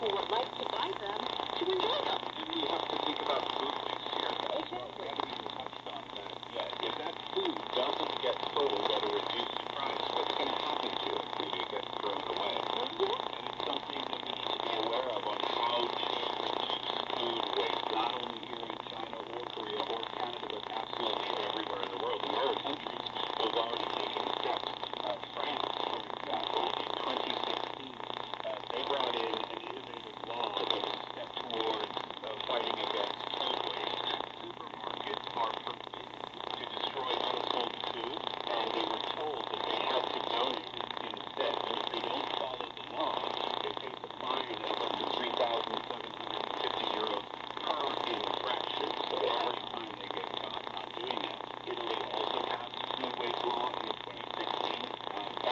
who would like to buy them to enjoy them.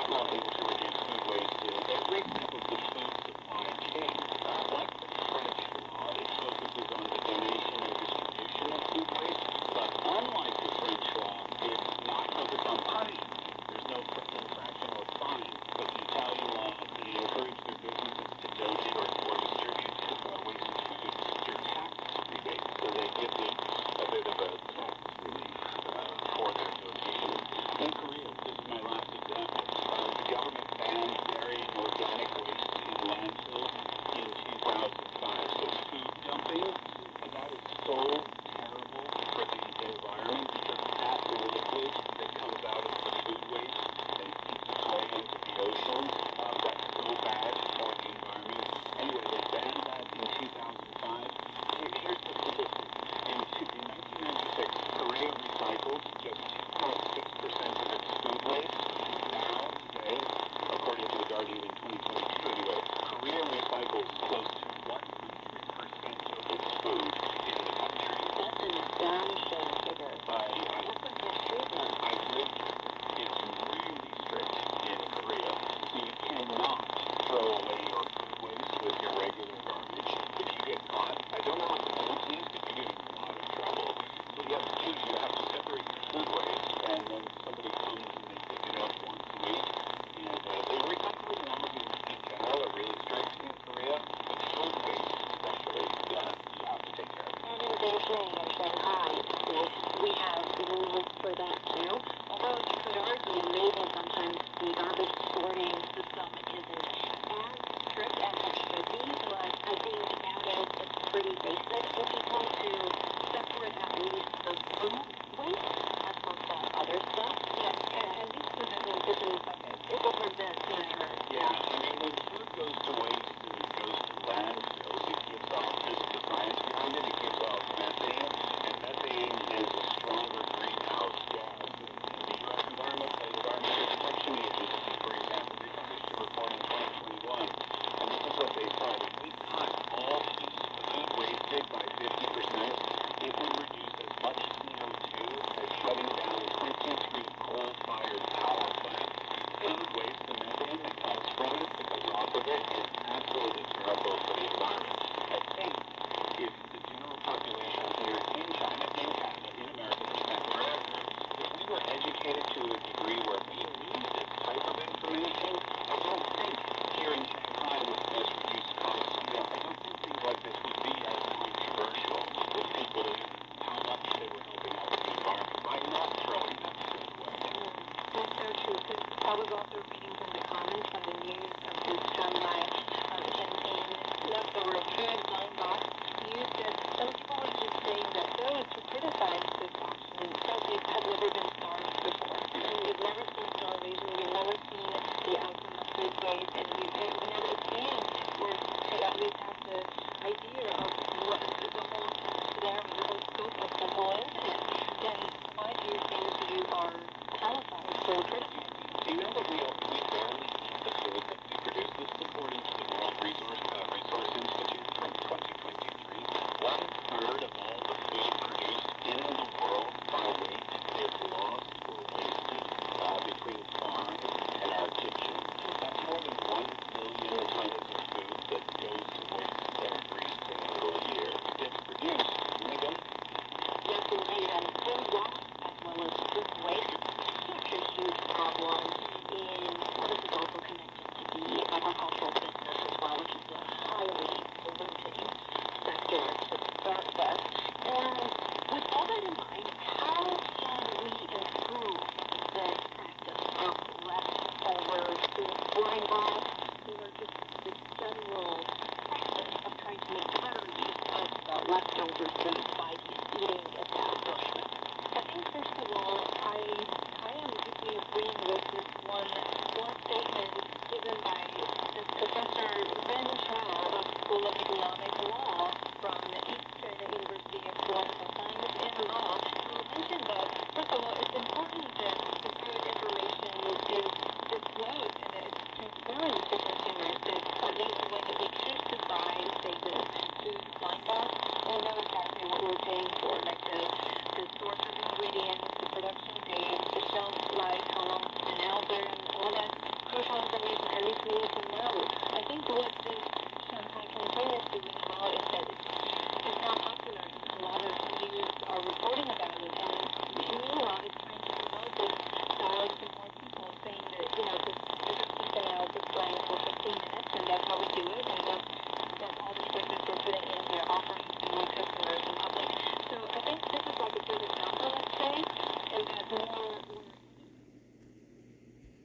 funding to reduce food waste is every step of the food supply chain. Like the French law, it focuses on the donation and distribution of food waste, but unlike the French law, it's not focused on punishment. There's no infraction or fine, but the Italian law, they encourage their businesses to donate or, or distribute uh, wasted food through tax rebates, so they give them a bit of a tax relief uh, for their donation. Mr. Truth, was also reading from the comments from the news of this from my uh, campaign leftover food blind box some people were just saying that those who criticize this option in Soviet have never been Anderson by eating a establishment. I think, first of all, I, I am deeply agreeing with this one, one statement given by Professor Ben Chow of School of Economic Law from East